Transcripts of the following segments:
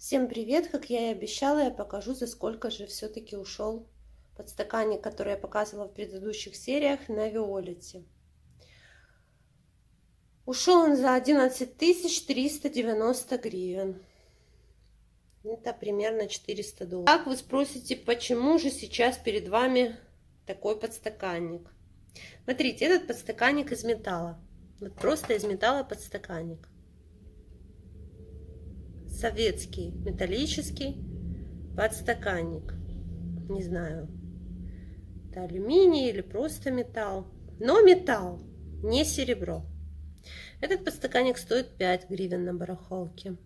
Всем привет! Как я и обещала, я покажу, за сколько же все-таки ушел подстаканник, который я показывала в предыдущих сериях на Виолете. Ушел он за 11 390 гривен. Это примерно 400 долларов. Как вы спросите, почему же сейчас перед вами такой подстаканник? Смотрите, этот подстаканник из металла. Вот просто из металла подстаканник советский металлический подстаканник. Не знаю, это алюминий или просто металл. Но металл, не серебро. Этот подстаканник стоит 5 гривен на барахолке.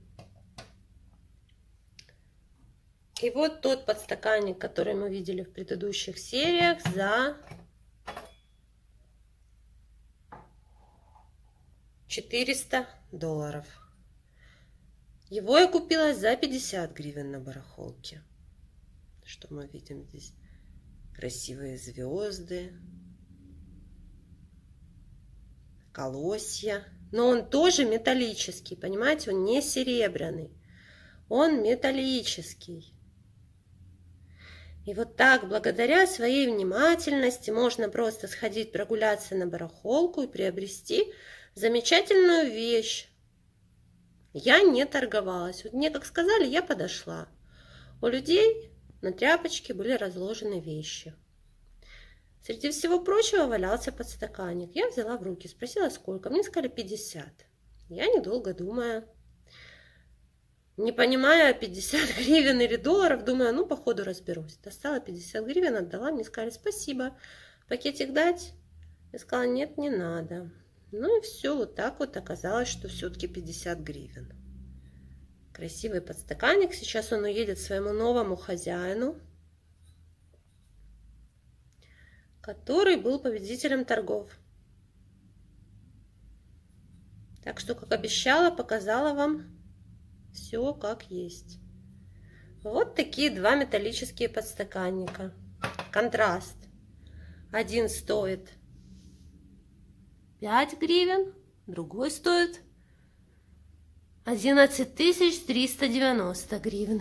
И вот тот подстаканник, который мы видели в предыдущих сериях за 400 долларов. Его я купила за 50 гривен на барахолке. Что мы видим здесь? Красивые звезды, колосья. Но он тоже металлический, понимаете? Он не серебряный. Он металлический. И вот так, благодаря своей внимательности, можно просто сходить прогуляться на барахолку и приобрести замечательную вещь, я не торговалась. Вот мне как сказали, я подошла. У людей на тряпочке были разложены вещи. Среди всего прочего валялся подстаканник. Я взяла в руки, спросила, сколько. Мне сказали 50. Я, недолго думая, не понимая, 50 гривен или долларов, думаю, ну, походу разберусь. Достала 50 гривен, отдала, мне сказали, спасибо. Пакетик дать? Я сказала, нет, не надо. Ну и все, вот так вот оказалось, что все-таки 50 гривен. Красивый подстаканник. Сейчас он уедет своему новому хозяину, который был победителем торгов. Так что, как обещала, показала вам все как есть. Вот такие два металлические подстаканника. Контраст. Один стоит 5 гривен, другой стоит 11 390 гривен.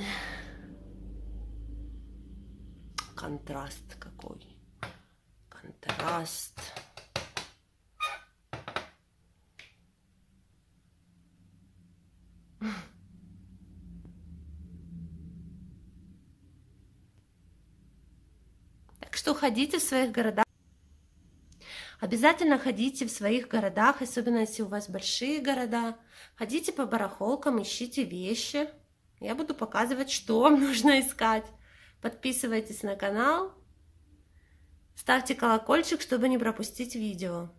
Контраст какой. Контраст. Так что ходите в своих городах. Обязательно ходите в своих городах, особенно если у вас большие города. Ходите по барахолкам, ищите вещи. Я буду показывать, что вам нужно искать. Подписывайтесь на канал. Ставьте колокольчик, чтобы не пропустить видео.